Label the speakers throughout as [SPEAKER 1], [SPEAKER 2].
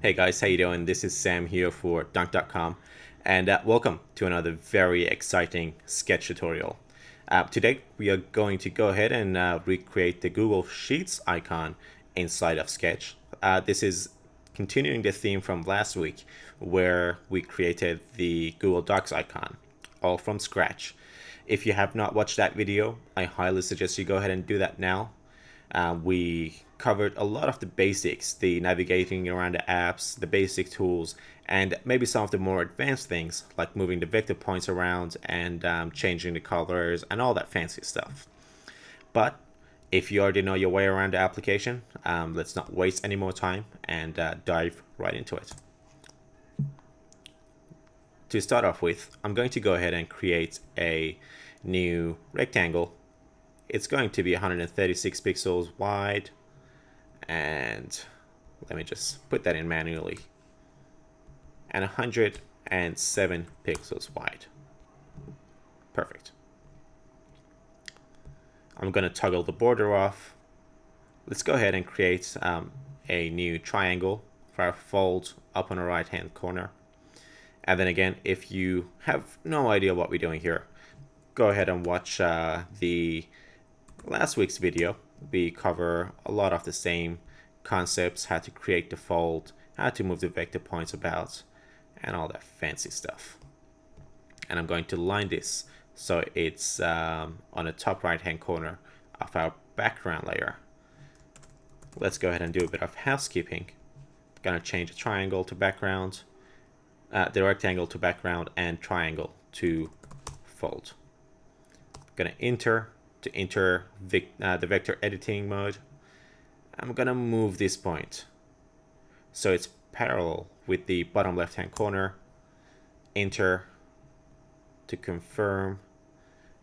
[SPEAKER 1] Hey guys, how you doing? This is Sam here for Dunnnk.com and uh, welcome to another very exciting sketch tutorial. Uh, today we are going to go ahead and uh, recreate the Google Sheets icon inside of Sketch. Uh, this is continuing the theme from last week where we created the Google Docs icon all from scratch. If you have not watched that video, I highly suggest you go ahead and do that now. Uh, we covered a lot of the basics, the navigating around the apps, the basic tools, and maybe some of the more advanced things like moving the vector points around and um, changing the colors and all that fancy stuff. But if you already know your way around the application, um, let's not waste any more time and uh, dive right into it. To start off with, I'm going to go ahead and create a new rectangle. It's going to be 136 pixels wide. And let me just put that in manually. And 107 pixels wide. Perfect. I'm gonna toggle the border off. Let's go ahead and create um, a new triangle for our fold up on the right hand corner. And then again if you have no idea what we're doing here go ahead and watch uh, the last week's video we cover a lot of the same concepts, how to create the fold, how to move the vector points about, and all that fancy stuff. And I'm going to line this so it's um, on the top right hand corner of our background layer. Let's go ahead and do a bit of housekeeping. I'm gonna change the triangle to background, uh, the rectangle to background, and triangle to fold. I'm gonna enter to enter uh, the vector editing mode. I'm gonna move this point. So it's parallel with the bottom left hand corner. Enter to confirm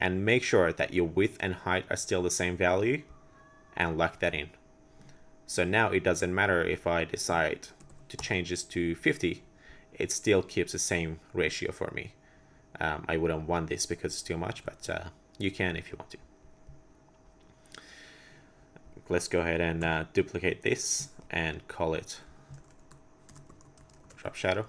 [SPEAKER 1] and make sure that your width and height are still the same value and lock that in. So now it doesn't matter if I decide to change this to 50 it still keeps the same ratio for me. Um, I wouldn't want this because it's too much but uh, you can if you want to let's go ahead and uh, duplicate this and call it drop shadow.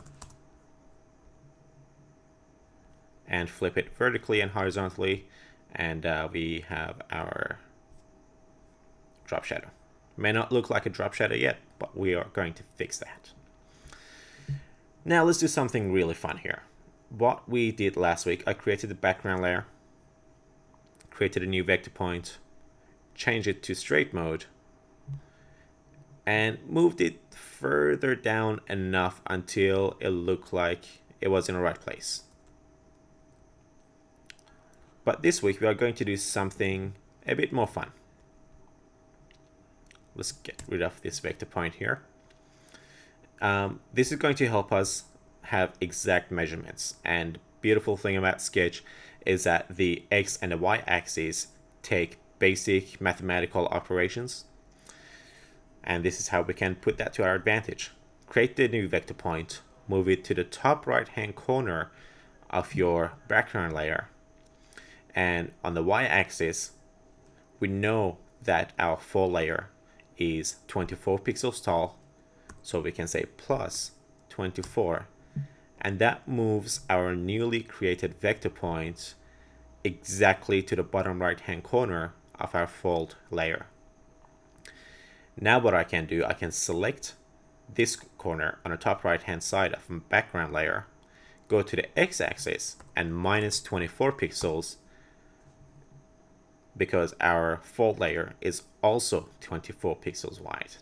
[SPEAKER 1] And flip it vertically and horizontally and uh, we have our drop shadow. May not look like a drop shadow yet but we are going to fix that. Now let's do something really fun here. What we did last week I created the background layer created a new vector point change it to straight mode and moved it further down enough until it looked like it was in the right place. But this week we are going to do something a bit more fun. Let's get rid of this vector point here. Um, this is going to help us have exact measurements and beautiful thing about Sketch is that the X and the Y axes take basic mathematical operations. And this is how we can put that to our advantage. Create the new vector point, move it to the top right hand corner of your background layer. And on the y-axis, we know that our fold layer is 24 pixels tall. So we can say plus 24. And that moves our newly created vector point exactly to the bottom right hand corner of our fold layer. Now what I can do, I can select this corner on the top right hand side of my background layer, go to the x-axis and minus 24 pixels because our fold layer is also 24 pixels wide.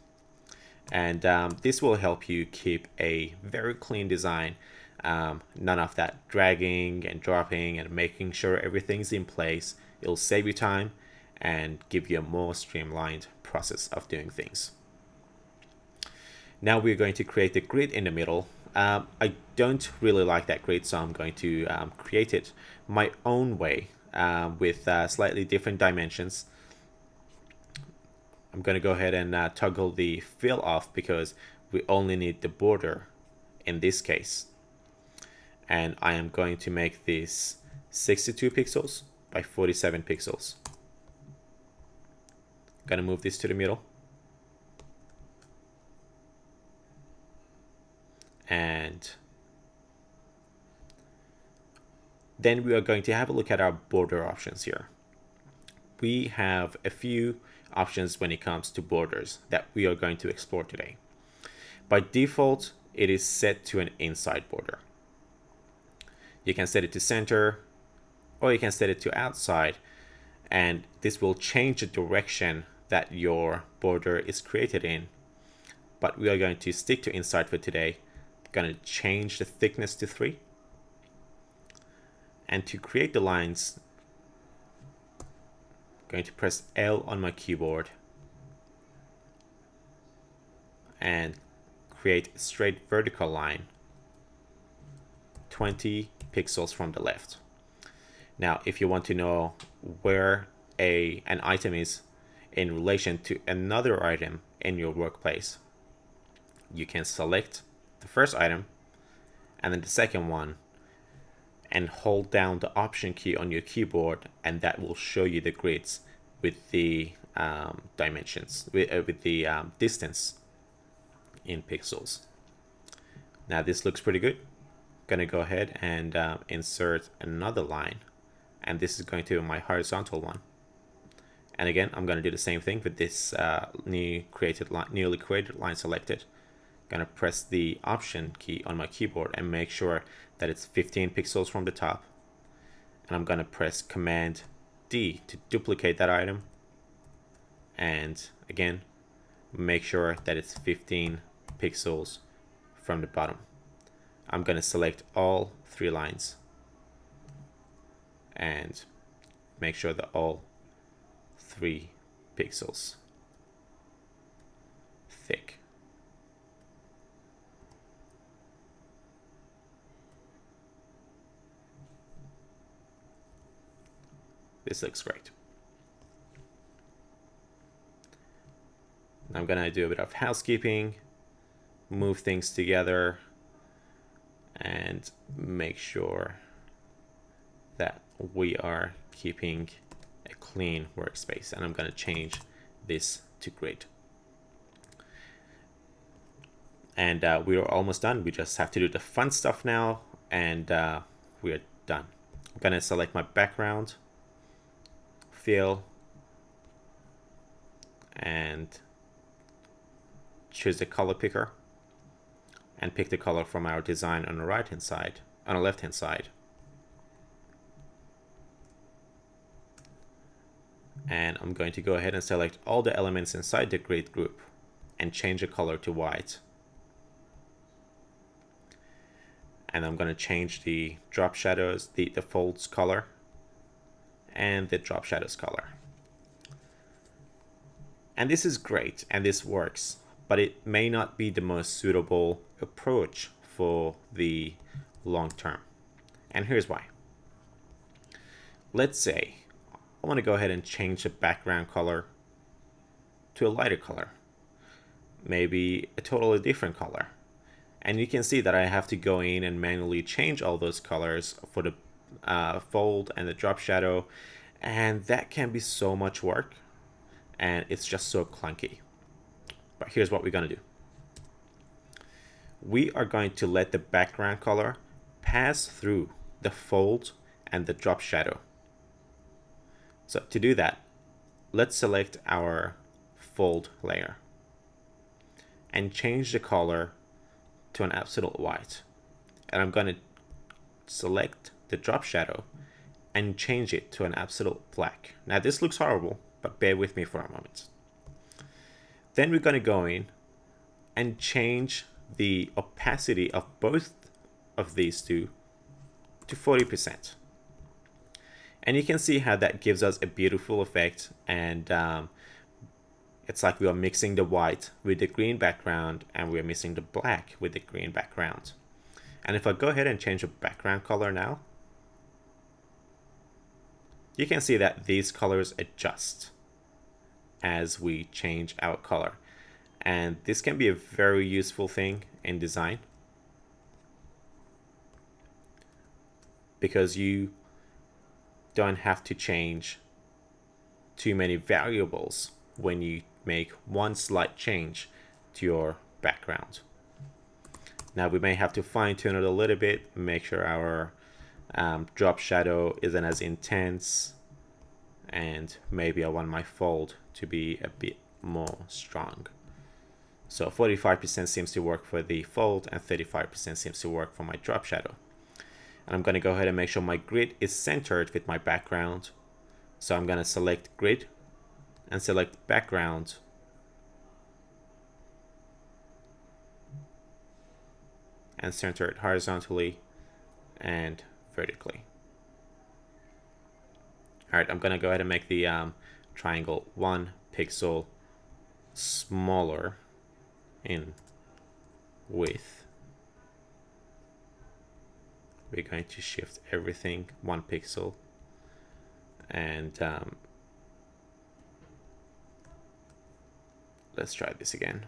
[SPEAKER 1] And um, this will help you keep a very clean design. Um, none of that dragging and dropping and making sure everything's in place. It'll save you time and give you a more streamlined process of doing things. Now we're going to create the grid in the middle. Um, I don't really like that grid, so I'm going to um, create it my own way um, with uh, slightly different dimensions. I'm going to go ahead and uh, toggle the fill off because we only need the border in this case. And I am going to make this 62 pixels by 47 pixels. Gonna move this to the middle. and then we are going to have a look at our border options here. We have a few options when it comes to borders that we are going to explore today. By default, it is set to an inside border. You can set it to center or you can set it to outside and this will change the direction that your border is created in. But we are going to stick to inside for today. I'm going to change the thickness to 3 and to create the lines, I'm going to press L on my keyboard and create a straight vertical line 20 pixels from the left. Now, if you want to know where a an item is in relation to another item in your workplace, you can select the first item and then the second one and hold down the option key on your keyboard and that will show you the grids with the um, dimensions with, uh, with the um, distance in pixels. Now this looks pretty good. Gonna go ahead and uh, insert another line and this is going to be my horizontal one and again I'm gonna do the same thing with this uh, new created line newly created line selected. Gonna press the option key on my keyboard and make sure that it's 15 pixels from the top. And I'm gonna press command D to duplicate that item. And again make sure that it's 15 pixels from the bottom. I'm gonna select all three lines. And make sure that all three pixels thick This looks great. I'm gonna do a bit of housekeeping, move things together, and make sure that we are keeping a clean workspace. And I'm gonna change this to grid. And uh, we are almost done. We just have to do the fun stuff now, and uh, we're done. I'm gonna select my background fill and choose the color picker and pick the color from our design on the right hand side on the left hand side and I'm going to go ahead and select all the elements inside the grid group and change the color to white and I'm going to change the drop shadows the, the folds color and the drop shadows color. And this is great and this works, but it may not be the most suitable approach for the long term. And here's why. Let's say I want to go ahead and change the background color to a lighter color, maybe a totally different color. And you can see that I have to go in and manually change all those colors for the uh, fold and the drop shadow. And that can be so much work and it's just so clunky. But here's what we're going to do. We are going to let the background color pass through the fold and the drop shadow so to do that let's select our fold layer and change the color to an absolute white and I'm going to select the drop shadow and change it to an absolute black. Now this looks horrible, but bear with me for a moment. Then we're going to go in and change the opacity of both of these two to 40%. And you can see how that gives us a beautiful effect and um, it's like we are mixing the white with the green background and we're mixing the black with the green background. And if I go ahead and change the background color now, you can see that these colors adjust as we change our color. And this can be a very useful thing in design because you don't have to change too many variables when you make one slight change to your background. Now we may have to fine tune it a little bit, make sure our um, drop shadow isn't as intense and maybe I want my fold to be a bit more strong. So 45% seems to work for the fold and 35% seems to work for my drop shadow. And I'm going to go ahead and make sure my grid is centered with my background. So I'm going to select grid and select background. And center it horizontally and vertically. All right, I'm gonna go ahead and make the um, triangle one pixel smaller in width. We're going to shift everything one pixel and um, let's try this again.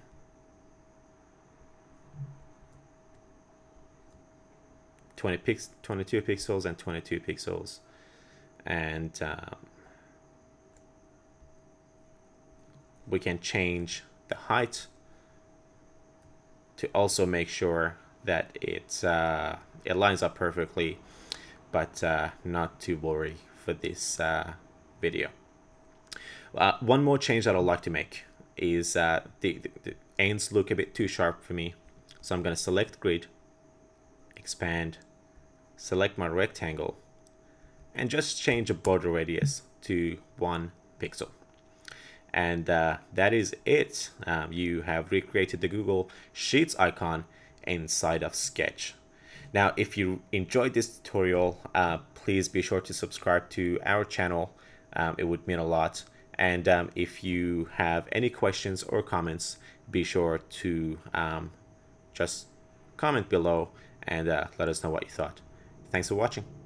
[SPEAKER 1] Twenty pix, twenty-two pixels, and twenty-two pixels, and um, we can change the height to also make sure that it uh, it lines up perfectly, but uh, not to worry for this uh, video. Uh, one more change that I'd like to make is uh, the, the, the ends look a bit too sharp for me. So I'm going to select grid, expand, select my rectangle, and just change the border radius to one pixel. And uh, that is it. Um, you have recreated the Google Sheets icon inside of Sketch. Now, if you enjoyed this tutorial, uh, please be sure to subscribe to our channel. Um, it would mean a lot. And um, if you have any questions or comments, be sure to um, just comment below and uh, let us know what you thought. Thanks for watching.